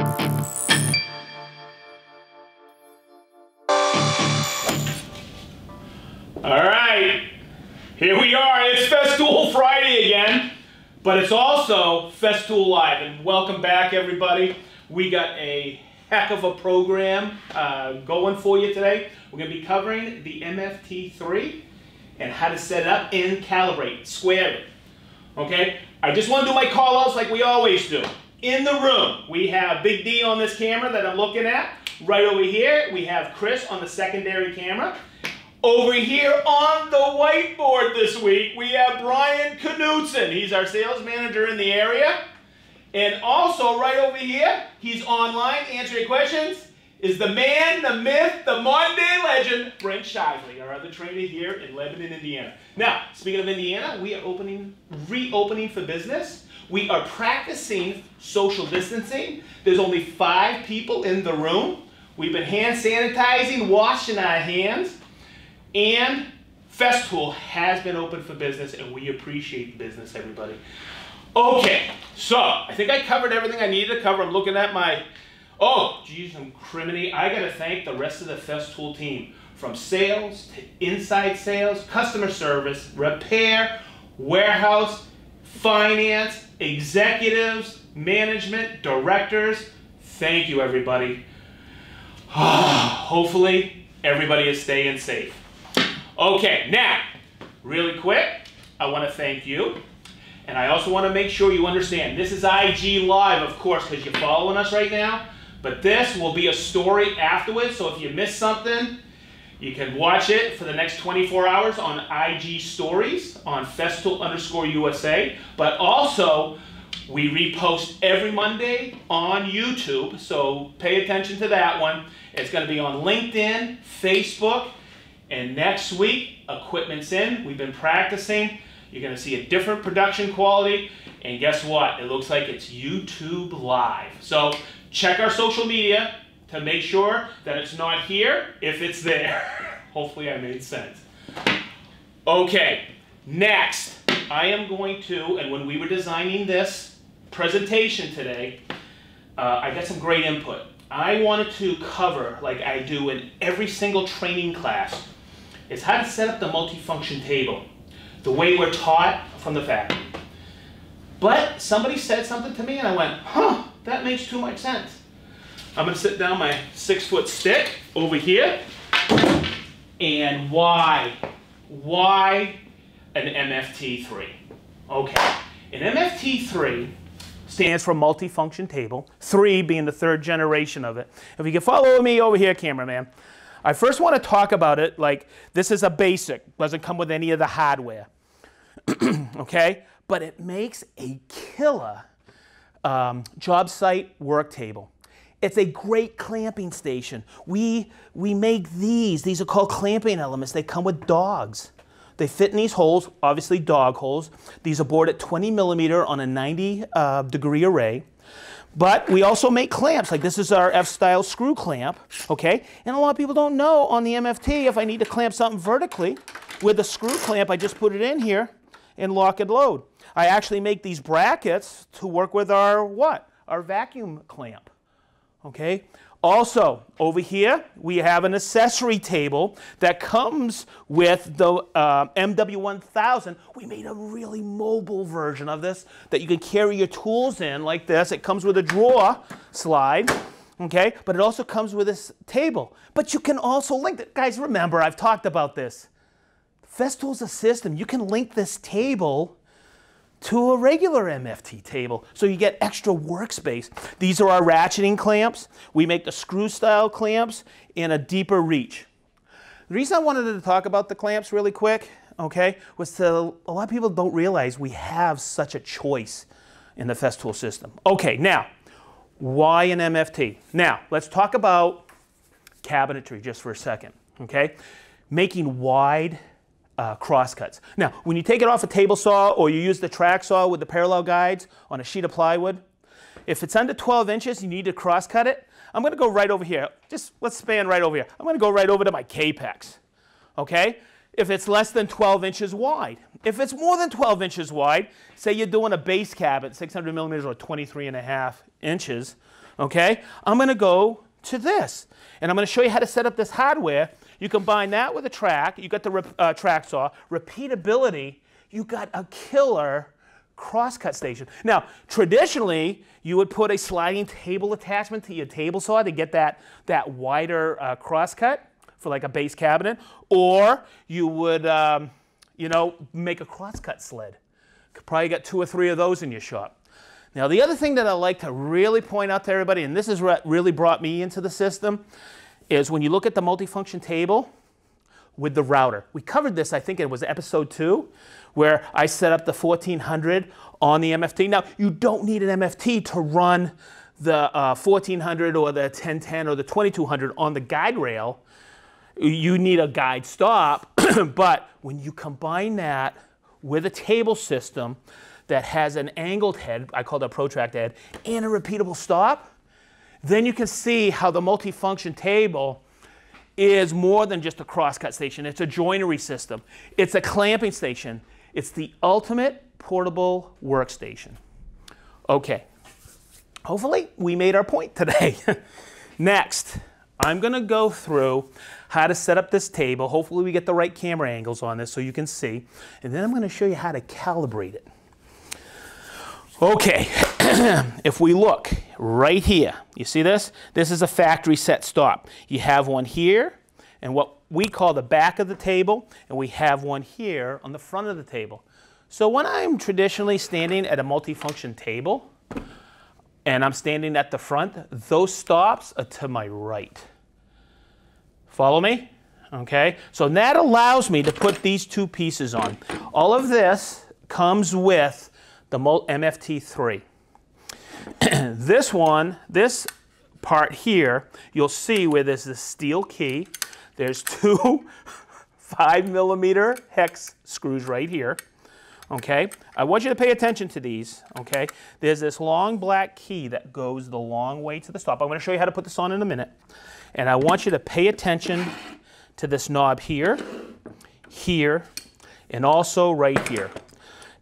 All right, here we are. It's Festool Friday again, but it's also Festool Live, and welcome back, everybody. We got a heck of a program uh, going for you today. We're going to be covering the MFT3 and how to set it up and calibrate, square it. Okay, I just want to do my call outs like we always do. In the room, we have Big D on this camera that I'm looking at. Right over here, we have Chris on the secondary camera. Over here on the whiteboard this week, we have Brian Knudsen. He's our sales manager in the area. And also right over here, he's online answering questions, is the man, the myth, the Monday legend, Brent Shively, our other trainer here in Lebanon, Indiana. Now, speaking of Indiana, we are opening, reopening for business. We are practicing social distancing. There's only five people in the room. We've been hand sanitizing, washing our hands. And Festool has been open for business, and we appreciate the business, everybody. Okay, so I think I covered everything I needed to cover. I'm looking at my, oh, geez, I'm criminy. I got to thank the rest of the Festool team, from sales to inside sales, customer service, repair, warehouse, finance, executives, management, directors. Thank you, everybody. Hopefully, everybody is staying safe. Okay, now, really quick, I want to thank you. And I also want to make sure you understand this is IG Live, of course, because you're following us right now. But this will be a story afterwards. So if you missed something, you can watch it for the next 24 hours on IG Stories on Festool underscore USA. But also, we repost every Monday on YouTube. So pay attention to that one. It's going to be on LinkedIn, Facebook, and next week, equipment's in. We've been practicing. You're going to see a different production quality. And guess what? It looks like it's YouTube Live. So check our social media to make sure that it's not here if it's there. Hopefully I made sense. Okay, next, I am going to, and when we were designing this presentation today, uh, I got some great input. I wanted to cover, like I do in every single training class, is how to set up the multifunction table, the way we're taught from the factory. But somebody said something to me and I went, huh, that makes too much sense. I'm gonna sit down my six foot stick over here and why? Why an MFT3? Okay, an MFT3 stands for multifunction table, three being the third generation of it. If you can follow me over here, cameraman, I first want to talk about it like this is a basic, doesn't come with any of the hardware. okay? But it makes a killer um, job site work table. It's a great clamping station. We, we make these. These are called clamping elements. They come with dogs. They fit in these holes, obviously dog holes. These are bored at 20 millimeter on a 90 uh, degree array. But we also make clamps, like this is our F-style screw clamp, okay? And a lot of people don't know on the MFT, if I need to clamp something vertically, with a screw clamp, I just put it in here and lock and load. I actually make these brackets to work with our what? Our vacuum clamp, okay? Also, over here, we have an accessory table that comes with the uh, MW1000. We made a really mobile version of this that you can carry your tools in like this. It comes with a drawer slide, okay? But it also comes with this table. But you can also link it. Guys, remember, I've talked about this. Festool's a system. You can link this table to a regular MFT table. So you get extra workspace. These are our ratcheting clamps. We make the screw style clamps in a deeper reach. The reason I wanted to talk about the clamps really quick, okay, was to, a lot of people don't realize we have such a choice in the Festool system. Okay, now, why an MFT? Now, let's talk about cabinetry just for a second, okay? Making wide uh, crosscuts. Now, when you take it off a table saw or you use the track saw with the parallel guides on a sheet of plywood, if it's under 12 inches, you need to crosscut it. I'm going to go right over here. Just let's span right over here. I'm going to go right over to my Kapex. Okay? if it's less than 12 inches wide. If it's more than 12 inches wide, say you're doing a base cabinet, 600 millimeters or 23 and a half inches, okay, I'm going to go to this. And I'm going to show you how to set up this hardware. You combine that with a track, you got the uh, track saw, repeatability, you got a killer crosscut station. Now, traditionally, you would put a sliding table attachment to your table saw to get that, that wider uh, crosscut for like a base cabinet, or you would, um, you know, make a crosscut sled. Probably get two or three of those in your shop. Now, the other thing that I like to really point out to everybody, and this is what really brought me into the system, is when you look at the multifunction table with the router. We covered this, I think it was episode two, where I set up the 1400 on the MFT. Now, you don't need an MFT to run the uh, 1400 or the 1010 or the 2200 on the guide rail you need a guide stop, but when you combine that with a table system that has an angled head, I call that a protract head, and a repeatable stop, then you can see how the multifunction table is more than just a crosscut station. It's a joinery system. It's a clamping station. It's the ultimate portable workstation. Okay, hopefully we made our point today. Next, I'm going to go through how to set up this table. Hopefully we get the right camera angles on this so you can see. And then I'm going to show you how to calibrate it. Okay, if we look right here, you see this? This is a factory set stop. You have one here and what we call the back of the table, and we have one here on the front of the table. So when I'm traditionally standing at a multifunction table, and I'm standing at the front, those stops are to my right. Follow me? Okay, so that allows me to put these two pieces on. All of this comes with the MFT3. this one, this part here, you'll see where there's the steel key. There's two five millimeter hex screws right here. Okay, I want you to pay attention to these. Okay, there's this long black key that goes the long way to the stop. I'm going to show you how to put this on in a minute. And I want you to pay attention to this knob here, here, and also right here.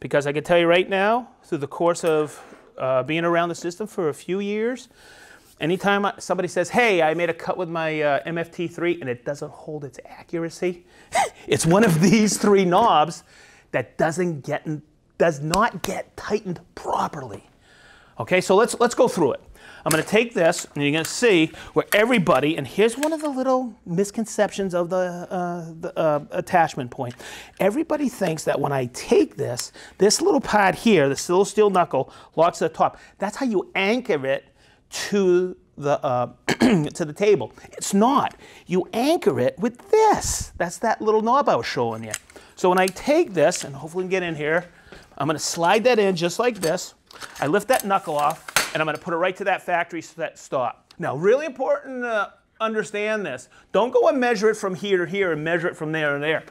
Because I can tell you right now, through the course of uh, being around the system for a few years, anytime somebody says, hey, I made a cut with my uh, MFT3 and it doesn't hold its accuracy, it's one of these three knobs that doesn't get, does not get tightened properly. Okay, so let's, let's go through it. I'm going to take this, and you're going to see where everybody, and here's one of the little misconceptions of the, uh, the uh, attachment point. Everybody thinks that when I take this, this little pad here, this little steel knuckle, locks at the top. That's how you anchor it to the, uh, to the table. It's not. You anchor it with this. That's that little knob I was showing you. So when I take this, and hopefully get in here, I'm going to slide that in just like this. I lift that knuckle off and I'm going to put it right to that factory set stop. Now, really important to understand this. Don't go and measure it from here to here and measure it from there and there.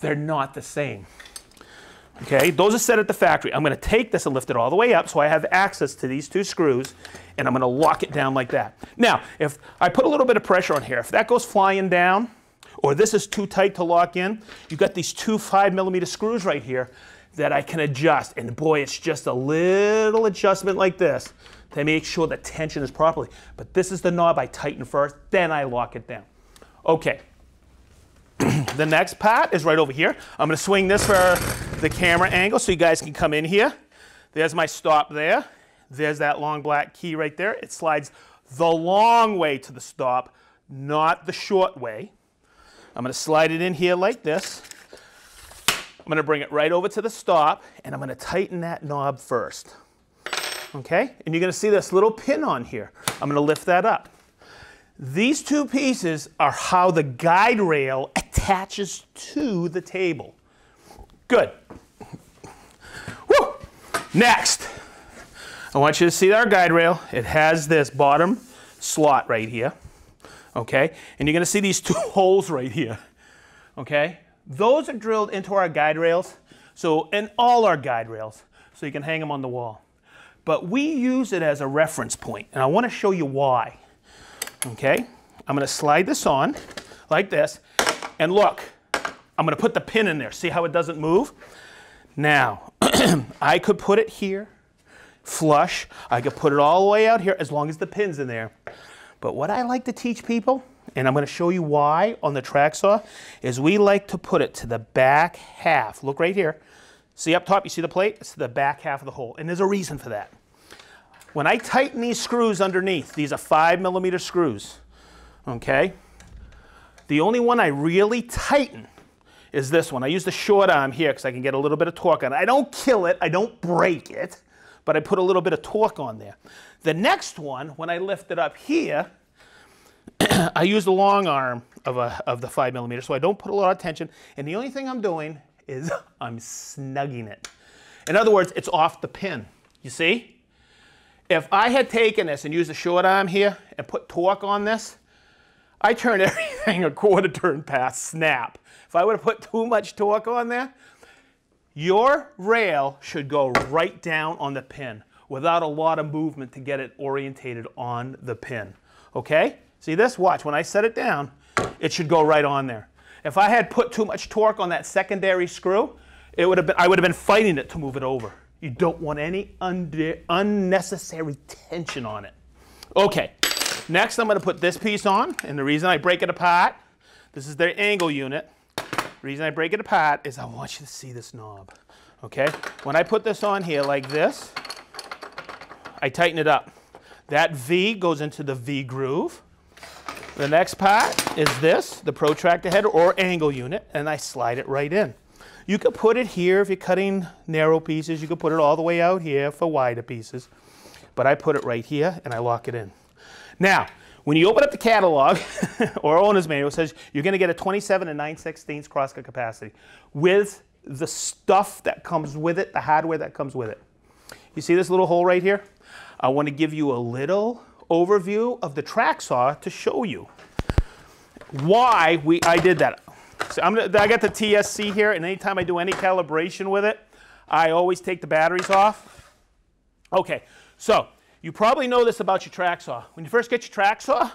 They're not the same. Okay, those are set at the factory. I'm going to take this and lift it all the way up so I have access to these two screws and I'm going to lock it down like that. Now, if I put a little bit of pressure on here, if that goes flying down or this is too tight to lock in, you've got these two five millimeter screws right here that I can adjust. And boy, it's just a little adjustment like this to make sure the tension is properly. But this is the knob I tighten first, then I lock it down. Okay. the next part is right over here. I'm going to swing this for the camera angle so you guys can come in here. There's my stop there. There's that long black key right there. It slides the long way to the stop, not the short way. I'm going to slide it in here like this. I'm going to bring it right over to the stop, and I'm going to tighten that knob first okay? And you're gonna see this little pin on here. I'm gonna lift that up. These two pieces are how the guide rail attaches to the table. Good. Woo! Next, I want you to see our guide rail. It has this bottom slot right here, okay? And you're gonna see these two holes right here, okay? Those are drilled into our guide rails, so in all our guide rails, so you can hang them on the wall but we use it as a reference point, and I want to show you why. Okay, I'm going to slide this on like this, and look, I'm going to put the pin in there. See how it doesn't move? Now, I could put it here, flush. I could put it all the way out here as long as the pin's in there. But what I like to teach people, and I'm going to show you why on the track saw, is we like to put it to the back half. Look right here. See up top, you see the plate? It's the back half of the hole. And there's a reason for that. When I tighten these screws underneath, these are five millimeter screws, okay? The only one I really tighten is this one. I use the short arm here because I can get a little bit of torque on it. I don't kill it, I don't break it, but I put a little bit of torque on there. The next one, when I lift it up here, I use the long arm of, a, of the five millimeter, so I don't put a lot of tension. And the only thing I'm doing is I'm snugging it. In other words, it's off the pin. You see? If I had taken this and used a short arm here and put torque on this, I turn everything a quarter turn past snap. If I would have put too much torque on there, your rail should go right down on the pin without a lot of movement to get it orientated on the pin. Okay? See this? Watch. When I set it down, it should go right on there. If I had put too much torque on that secondary screw, it would have been, I would have been fighting it to move it over. You don't want any under, unnecessary tension on it. Okay, next I'm going to put this piece on, and the reason I break it apart, this is their angle unit. The reason I break it apart is I want you to see this knob. Okay? When I put this on here like this, I tighten it up. That V goes into the V groove. The next part is this, the protractor head or angle unit, and I slide it right in. You could put it here if you're cutting narrow pieces. You could put it all the way out here for wider pieces. But I put it right here and I lock it in. Now, when you open up the catalog or owner's manual, says you're going to get a 27 and 9 16 crosscut capacity with the stuff that comes with it, the hardware that comes with it. You see this little hole right here? I want to give you a little overview of the track saw to show you why we I did that. So I'm I got the TSC here, and anytime I do any calibration with it, I always take the batteries off. Okay, so you probably know this about your track saw. When you first get your track saw,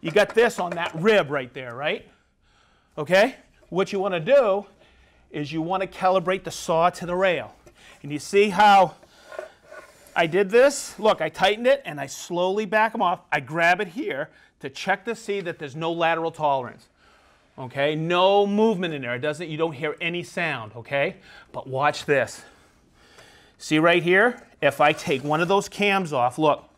you got this on that rib right there, right? Okay? What you want to do is you want to calibrate the saw to the rail. And you see how I did this? Look, I tightened it and I slowly back them off. I grab it here to check to see that there's no lateral tolerance. Okay? No movement in there. It doesn't you don't hear any sound, okay? But watch this. See right here? If I take one of those cams off, look,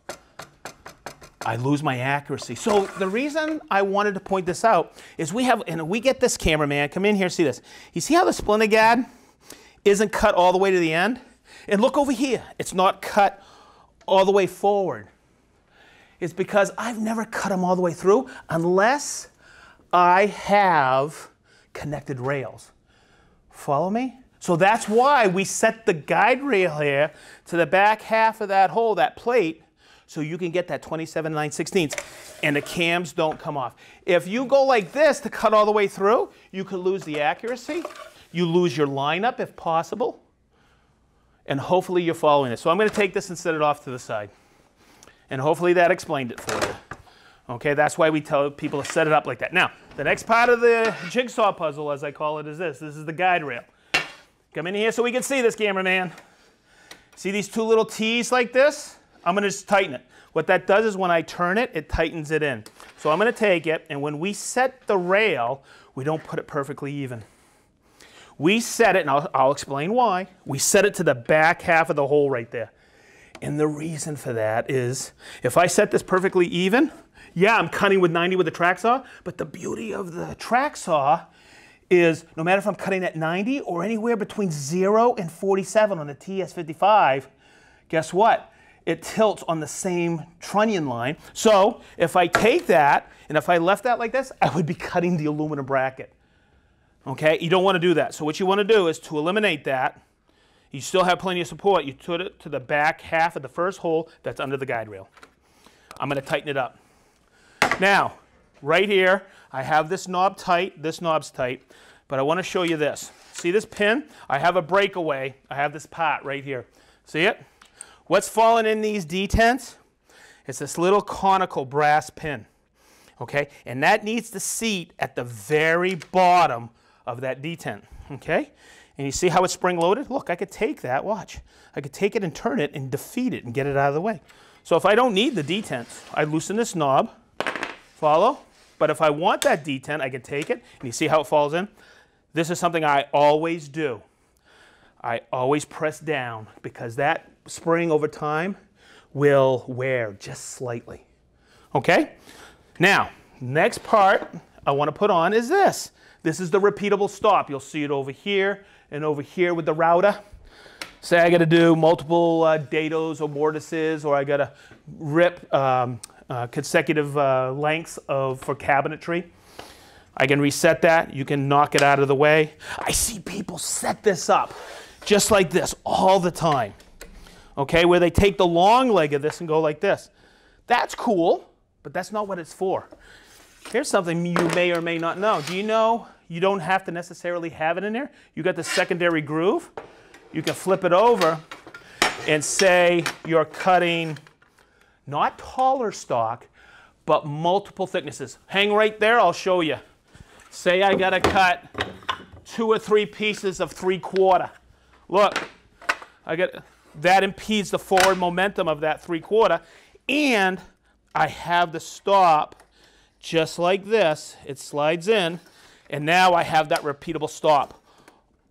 I lose my accuracy. So the reason I wanted to point this out is we have, and we get this cameraman, come in here, see this. You see how the splinter guard isn't cut all the way to the end? And look over here, it's not cut all the way forward. It's because I've never cut them all the way through unless I have connected rails. Follow me? So that's why we set the guide rail here to the back half of that hole, that plate, so you can get that 27 9 16 and the cams don't come off. If you go like this to cut all the way through, you could lose the accuracy. You lose your lineup if possible. And hopefully you're following it. So I'm going to take this and set it off to the side. And hopefully that explained it for you. Okay, that's why we tell people to set it up like that. Now, the next part of the jigsaw puzzle, as I call it, is this. This is the guide rail. Come in here so we can see this, cameraman. See these two little T's like this? I'm gonna just tighten it. What that does is when I turn it, it tightens it in. So I'm gonna take it, and when we set the rail, we don't put it perfectly even. We set it, and I'll, I'll explain why. We set it to the back half of the hole right there. And the reason for that is, if I set this perfectly even, yeah, I'm cutting with 90 with the track saw, but the beauty of the track saw is no matter if I'm cutting at 90 or anywhere between 0 and 47 on the TS55, guess what? It tilts on the same trunnion line. So if I take that and if I left that like this, I would be cutting the aluminum bracket. Okay, you don't want to do that. So what you want to do is to eliminate that, you still have plenty of support. You put it to the back half of the first hole that's under the guide rail. I'm going to tighten it up. Now, right here, I have this knob tight, this knob's tight, but I want to show you this. See this pin? I have a breakaway. I have this pot right here. See it? What's falling in these detents? It's this little conical brass pin. Okay? And that needs to seat at the very bottom of that detent, okay? And you see how it's spring loaded? Look, I could take that, watch. I could take it and turn it and defeat it and get it out of the way. So if I don't need the detent, I loosen this knob, follow? But if I want that detent, I can take it, and you see how it falls in? This is something I always do. I always press down because that spring over time will wear just slightly. Okay? Now, next part I want to put on is this. This is the repeatable stop. You'll see it over here and over here with the router. Say I got to do multiple uh, dados or mortises, or I got to rip um, uh, consecutive uh, lengths of for cabinetry. I can reset that. You can knock it out of the way. I see people set this up just like this all the time. Okay, where they take the long leg of this and go like this. That's cool, but that's not what it's for. Here's something you may or may not know. Do you know you don't have to necessarily have it in there? You got the secondary groove. You can flip it over and say you're cutting not taller stock, but multiple thicknesses. Hang right there, I'll show you. Say I gotta cut two or three pieces of three quarter. Look, I get that impedes the forward momentum of that three quarter, and I have the stop just like this. It slides in, and now I have that repeatable stop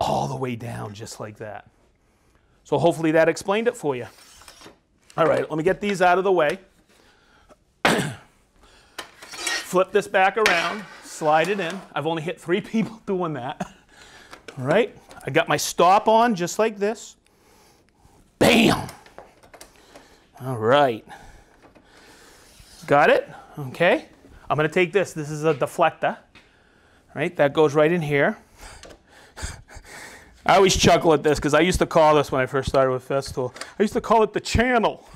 all the way down just like that. So hopefully that explained it for you. All right, let me get these out of the way. Flip this back around, slide it in. I've only hit three people doing that. All right, I got my stop on just like this. Bam! All right. Got it? Okay. I'm going to take this. This is a deflector. Right? That goes right in here. I always chuckle at this because I used to call this when I first started with Festool. I used to call it the channel.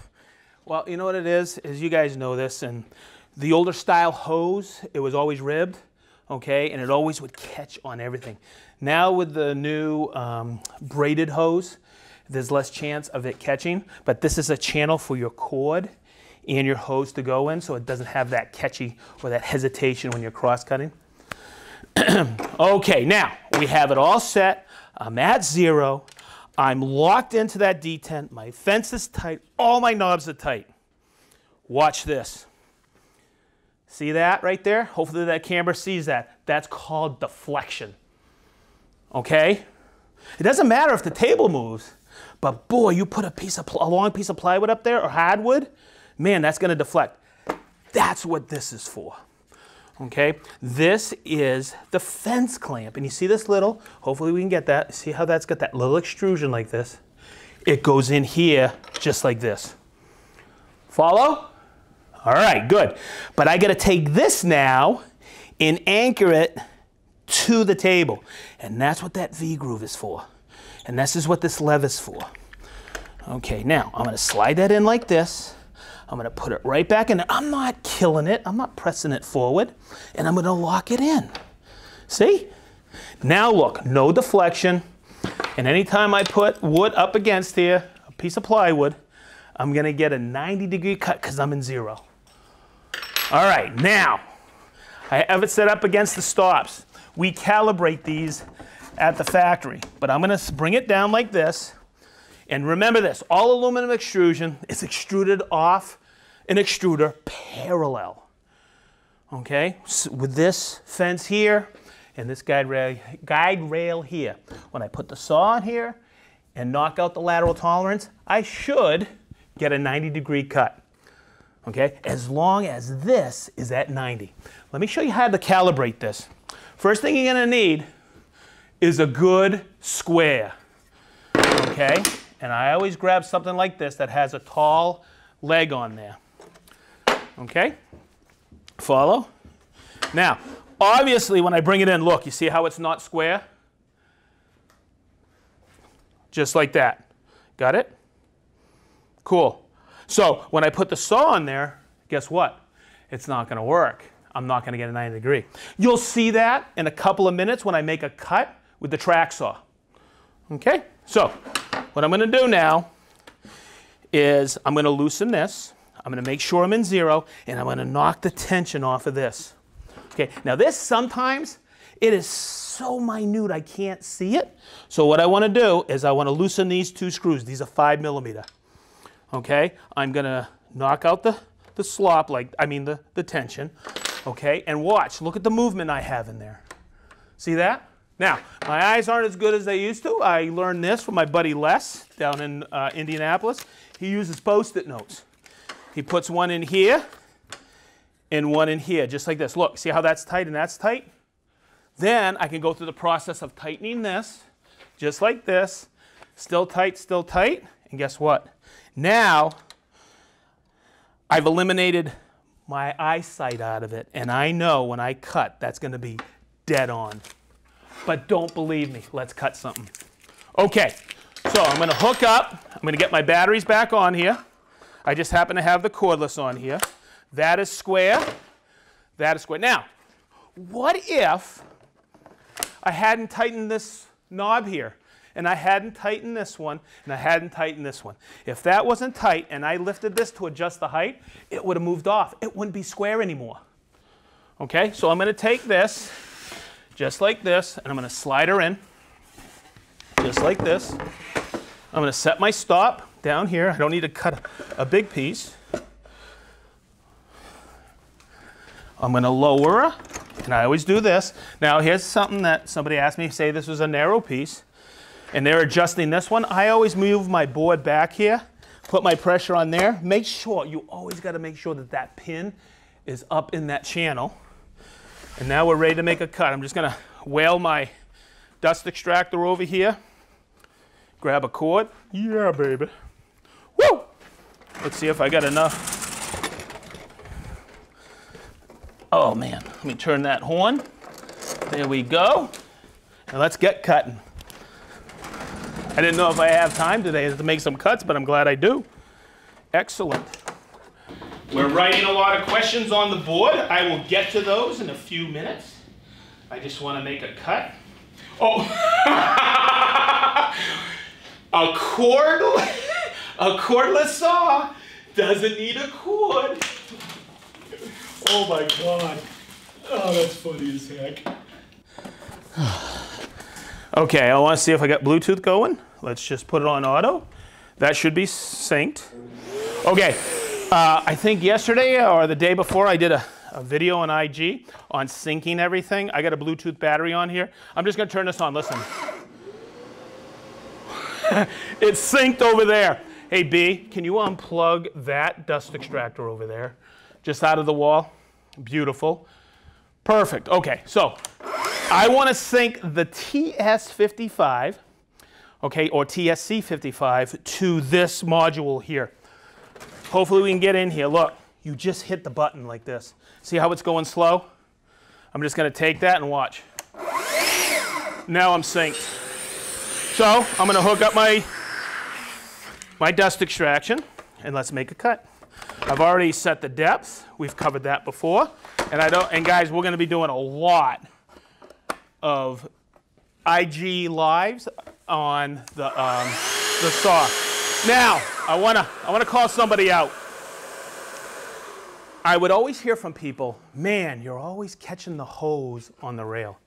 Well, you know what it is? As you guys know this, and the older style hose, it was always ribbed, okay, and it always would catch on everything. Now with the new um, braided hose, there's less chance of it catching, but this is a channel for your cord and your hose to go in so it doesn't have that catchy or that hesitation when you're cross cutting. okay, now we have it all set. I'm at zero. I'm locked into that detent. My fence is tight. All my knobs are tight. Watch this. See that right there? Hopefully that camera sees that. That's called deflection. Okay? It doesn't matter if the table moves, but boy, you put a piece of a long piece of plywood up there or hardwood, man, that's going to deflect. That's what this is for. Okay, this is the fence clamp. And you see this little, hopefully we can get that. See how that's got that little extrusion like this? It goes in here just like this. Follow? All right, good. But I got to take this now and anchor it to the table. And that's what that V-groove is for. And this is what this lever is for. Okay, now I'm going to slide that in like this. I'm gonna put it right back in there. I'm not killing it. I'm not pressing it forward. And I'm gonna lock it in. See? Now look, no deflection. And anytime I put wood up against here, a piece of plywood, I'm gonna get a 90 degree cut because I'm in zero. All right, now, I have it set up against the stops. We calibrate these at the factory, but I'm gonna bring it down like this. And remember this, all aluminum extrusion is extruded off an extruder parallel. Okay, so with this fence here and this guide rail, guide rail here, when I put the saw on here and knock out the lateral tolerance, I should get a 90 degree cut. Okay, as long as this is at 90. Let me show you how to calibrate this. First thing you're gonna need is a good square. Okay, and I always grab something like this that has a tall leg on there. Okay? Follow? Now, obviously when I bring it in, look, you see how it's not square? Just like that. Got it? Cool. So when I put the saw on there, guess what? It's not going to work. I'm not going to get a 90 degree. You'll see that in a couple of minutes when I make a cut with the track saw. Okay? So what I'm going to do now is I'm going to loosen this. I'm going to make sure I'm in zero, and I'm going to knock the tension off of this. Okay, now this sometimes, it is so minute I can't see it. So what I want to do is I want to loosen these two screws. These are five millimeter. Okay, I'm gonna knock out the, the slop, like, I mean the, the tension. Okay, and watch, look at the movement I have in there. See that? Now, my eyes aren't as good as they used to. I learned this from my buddy Les down in uh, Indianapolis. He uses post-it notes. He puts one in here and one in here, just like this. Look, see how that's tight and that's tight? Then I can go through the process of tightening this, just like this. Still tight, still tight. And guess what? Now, I've eliminated my eyesight out of it. And I know when I cut, that's going to be dead on. But don't believe me. Let's cut something. Okay, so I'm going to hook up. I'm going to get my batteries back on here. I just happen to have the cordless on here. That is square. That is square. Now, what if I hadn't tightened this knob here? And I hadn't tightened this one, and I hadn't tightened this one. If that wasn't tight and I lifted this to adjust the height, it would have moved off. It wouldn't be square anymore. Okay, so I'm going to take this, just like this, and I'm going to slide her in, just like this. I'm going to set my stop down here. I don't need to cut a big piece. I'm going to lower her, and I always do this. Now, here's something that somebody asked me, say this was a narrow piece, and they're adjusting this one. I always move my board back here, put my pressure on there. Make sure, you always got to make sure that that pin is up in that channel. And now we're ready to make a cut. I'm just going to whale my dust extractor over here, grab a cord. Yeah, baby. Woo! Let's see if I got enough Oh man, let me turn that horn. There we go. And let's get cutting. I didn't know if I have time today to make some cuts, but I'm glad I do. Excellent. We're writing a lot of questions on the board. I will get to those in a few minutes. I just want to make a cut. Oh, a cord, a cordless saw doesn't need a cord. Oh my god. Oh, that's funny as heck. okay, I want to see if I got Bluetooth going. Let's just put it on auto. That should be synced. Okay, uh, I think yesterday or the day before I did a, a video on IG on syncing everything. I got a Bluetooth battery on here. I'm just going to turn this on. Listen. it's synced over there. Hey, B, can you unplug that dust extractor over there? Just out of the wall? Beautiful. Perfect. Okay, so I want to sync the TS55, okay, or TSC55 to this module here. Hopefully we can get in here. Look, you just hit the button like this. See how it's going slow? I'm just going to take that and watch. Now I'm synced. So I'm going to hook up my, my dust extraction and let's make a cut. I've already set the depth. We've covered that before. And I don't and guys, we're going to be doing a lot of IG lives on the um, the saw. Now, I want to I want to call somebody out. I would always hear from people, "Man, you're always catching the hose on the rail."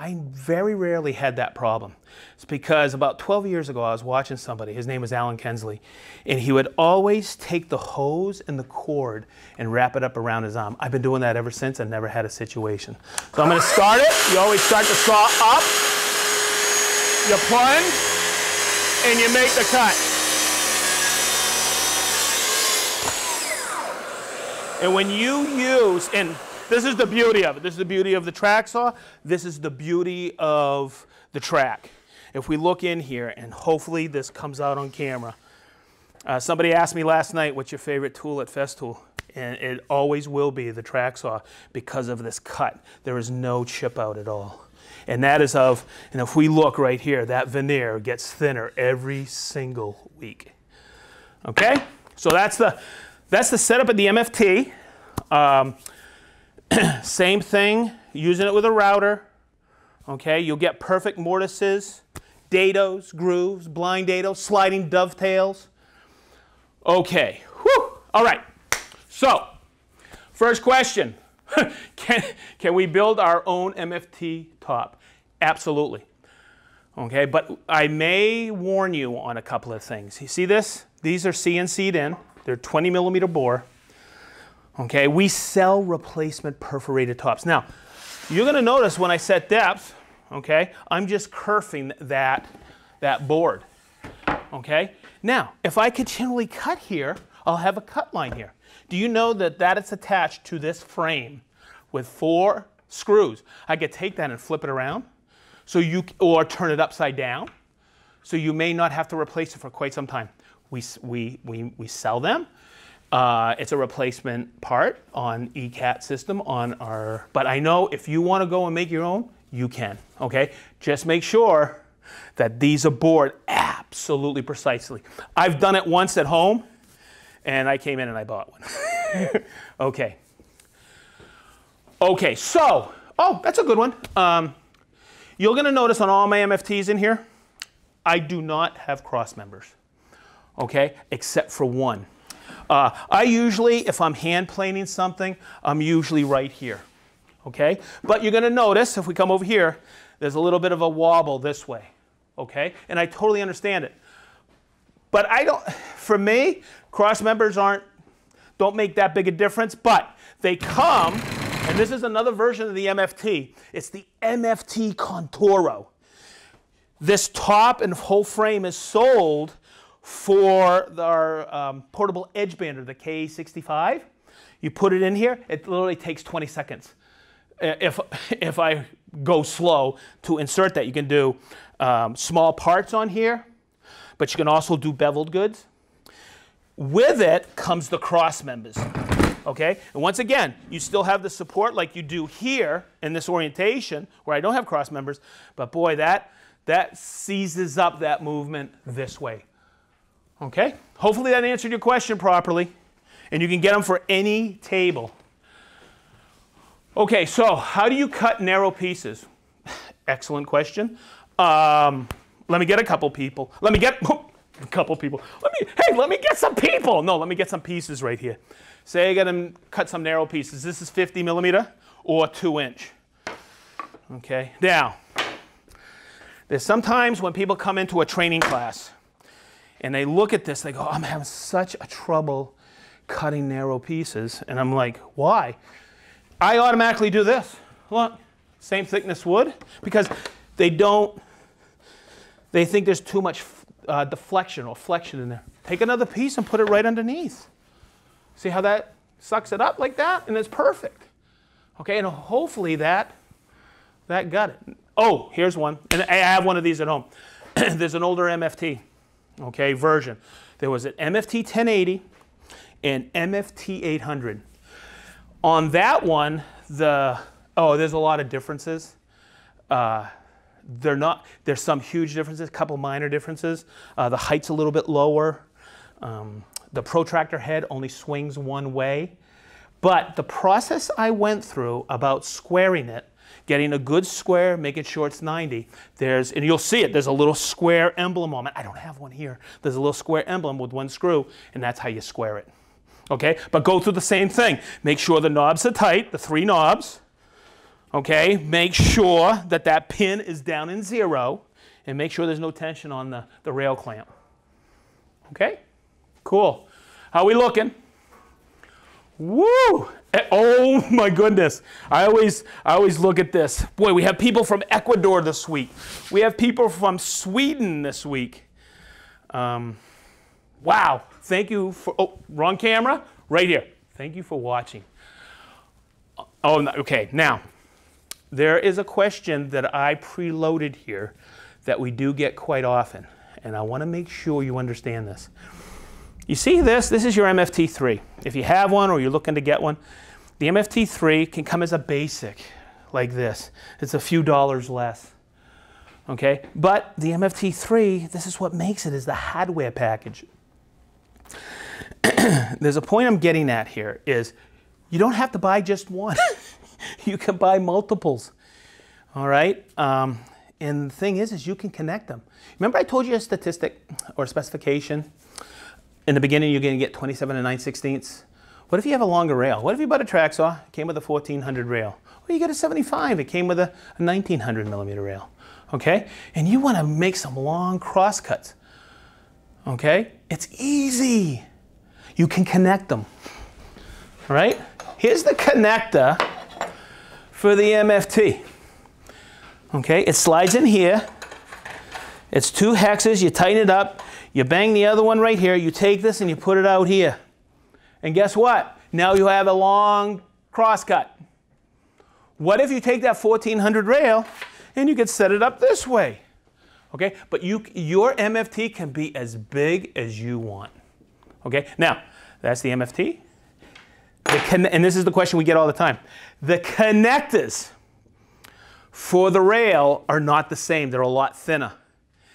I very rarely had that problem. It's because about 12 years ago, I was watching somebody, his name was Alan Kensley, and he would always take the hose and the cord and wrap it up around his arm. I've been doing that ever since and never had a situation. So I'm gonna start it. You always start the saw up, you plunge, and you make the cut. And when you use, and this is the beauty of it. This is the beauty of the track saw. This is the beauty of the track. If we look in here, and hopefully this comes out on camera. Uh, somebody asked me last night, what's your favorite tool at Festool? And it always will be the track saw because of this cut. There is no chip out at all. And that is of, and if we look right here, that veneer gets thinner every single week. Okay? So that's the, that's the setup of the MFT. Um, Same thing, using it with a router. Okay, you'll get perfect mortises, dados, grooves, blind dados, sliding dovetails. Okay, Whew. all right. So, first question. can, can we build our own MFT top? Absolutely. Okay, but I may warn you on a couple of things. You see this? These are CNC'd in. They're 20 millimeter bore. Okay, we sell replacement perforated tops. Now, you're gonna notice when I set depth, okay, I'm just kerfing that, that board. Okay, now, if I continually cut here, I'll have a cut line here. Do you know that that is attached to this frame with four screws? I could take that and flip it around so you, or turn it upside down. So you may not have to replace it for quite some time. We, we, we, we sell them. Uh, it's a replacement part on ECAT system on our, but I know if you want to go and make your own, you can, okay? Just make sure that these are bored absolutely precisely. I've done it once at home and I came in and I bought one. okay. Okay, so, oh, that's a good one. Um, you're going to notice on all my MFTs in here, I do not have cross members, okay, except for one. Uh, I usually, if I'm hand planing something, I'm usually right here, okay? But you're going to notice, if we come over here, there's a little bit of a wobble this way, okay? And I totally understand it. But I don't, for me, cross members aren't, don't make that big a difference, but they come and this is another version of the MFT. It's the MFT Conturo. This top and whole frame is sold for our um, portable edge bander, the K65. You put it in here, it literally takes 20 seconds. If, if I go slow to insert that, you can do um, small parts on here, but you can also do beveled goods. With it comes the cross members okay? And once again, you still have the support like you do here in this orientation where I don't have cross members, but boy, that, that seizes up that movement this way, okay? Hopefully that answered your question properly, and you can get them for any table. Okay, so how do you cut narrow pieces? Excellent question. Um, let me get a couple people. Let me get a couple people. Let me, hey, let me get some people. No, let me get some pieces right here. Say I got to cut some narrow pieces. This is 50 millimeter or two inch. Okay, now, there's sometimes when people come into a training class and they look at this, they go, I'm having such a trouble cutting narrow pieces. And I'm like, why? I automatically do this. Look, same thickness wood, because they don't, they think there's too much uh, deflection or flexion in there. Take another piece and put it right underneath. See how that sucks it up like that? And it's perfect. Okay, and hopefully that, that got it. Oh, here's one. And I have one of these at home. There's an older MFT, okay, version. There was an MFT 1080 and MFT 800. On that one, the, oh, there's a lot of differences. Uh, they're not, there's some huge differences, a couple minor differences. Uh, the height's a little bit lower. Um, the protractor head only swings one way. But the process I went through about squaring it, getting a good square, making sure it's 90, there's, and you'll see it, there's a little square emblem on it. I don't have one here. There's a little square emblem with one screw, and that's how you square it. Okay, but go through the same thing. Make sure the knobs are tight, the three knobs. Okay, make sure that that pin is down in zero, and make sure there's no tension on the, the rail clamp. Okay? Cool. How we looking? Woo! Eh, oh my goodness. I always I always look at this. Boy, we have people from Ecuador this week. We have people from Sweden this week. Um, wow. Thank you for oh, wrong camera? Right here. Thank you for watching. Oh, okay. Now, there is a question that I preloaded here that we do get quite often, and I want to make sure you understand this. You see this? This is your MFT3. If you have one or you're looking to get one, the MFT3 can come as a basic like this. It's a few dollars less. Okay? But the MFT3, this is what makes it, is the hardware package. There's a point I'm getting at here is you don't have to buy just one. you can buy multiples. All right? Um, and the thing is, is you can connect them. Remember I told you a statistic or specification? In the beginning you're going to get 27 and 9 sixteenths. What if you have a longer rail? What if you bought a track saw, it came with a 1400 rail? Well, you get a 75. It came with a, a 1900 millimeter rail. Okay? And you want to make some long cross cuts. Okay? It's easy. You can connect them. All right? Here's the connector for the MFT. Okay? It slides in here. It's two hexes. You tighten it up. You bang the other one right here. You take this and you put it out here. And guess what? Now you have a long cross cut. What if you take that 1400 rail and you could set it up this way? Okay, but you, your MFT can be as big as you want. Okay, now that's the MFT. The and this is the question we get all the time. The connectors for the rail are not the same. They're a lot thinner.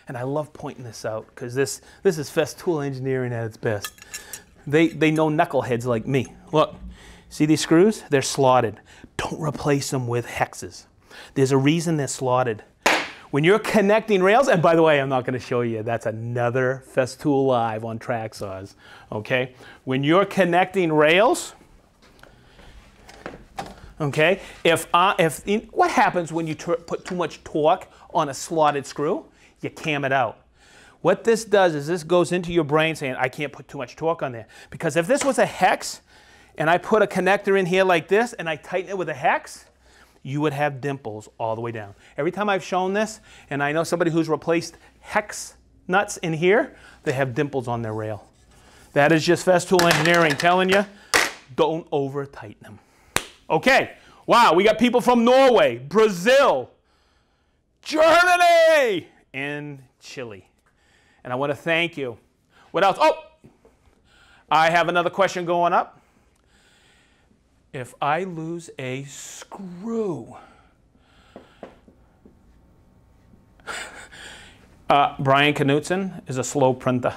And I love pointing this out because this, this is Festool engineering at its best. They, they know knuckleheads like me. Look, see these screws? They're slotted. Don't replace them with hexes. There's a reason they're slotted. When you're connecting rails, and by the way, I'm not going to show you, that's another Festool Live on track saws, okay? When you're connecting rails, okay, if, uh, if in, what happens when you put too much torque on a slotted screw? You cam it out. What this does is this goes into your brain saying, I can't put too much torque on there. Because if this was a hex, and I put a connector in here like this, and I tighten it with a hex, you would have dimples all the way down. Every time I've shown this, and I know somebody who's replaced hex nuts in here, they have dimples on their rail. That is just Festool Engineering telling you, don't over tighten them. Okay, wow, we got people from Norway, Brazil, Germany, and Chile. And I want to thank you. What else? Oh, I have another question going up if I lose a screw, uh, Brian Knutson is a slow printer.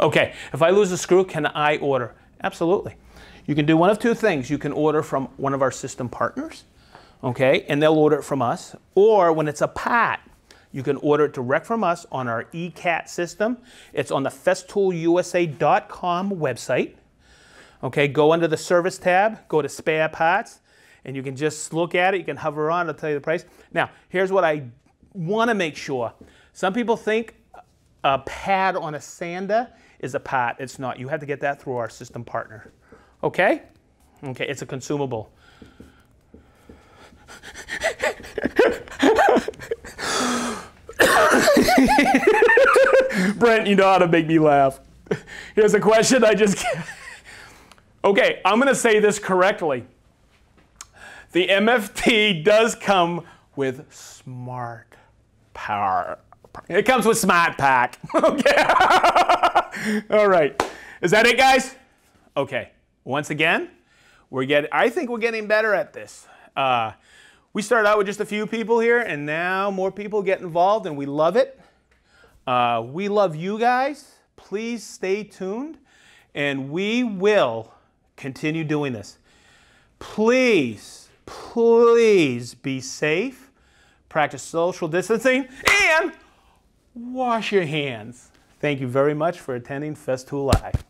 Okay, if I lose a screw, can I order? Absolutely. You can do one of two things. You can order from one of our system partners, okay, and they'll order it from us. Or when it's a part, you can order it direct from us on our ECAT system. It's on the festoolusa.com website. Okay, go under the service tab, go to spare parts, and you can just look at it. You can hover on, it'll tell you the price. Now, here's what I want to make sure. Some people think a pad on a sander is a part. It's not. You have to get that through our system partner. Okay? Okay, it's a consumable. Brent, you know how to make me laugh. Here's a question I just Okay, I'm going to say this correctly. The MFT does come with smart power. It comes with smart pack. okay. All right. Is that it, guys? Okay. Once again, we're getting. I think we're getting better at this. Uh, we started out with just a few people here, and now more people get involved, and we love it. Uh, we love you guys. Please stay tuned, and we will continue doing this. Please, please be safe, practice social distancing, and wash your hands. Thank you very much for attending Festool Live.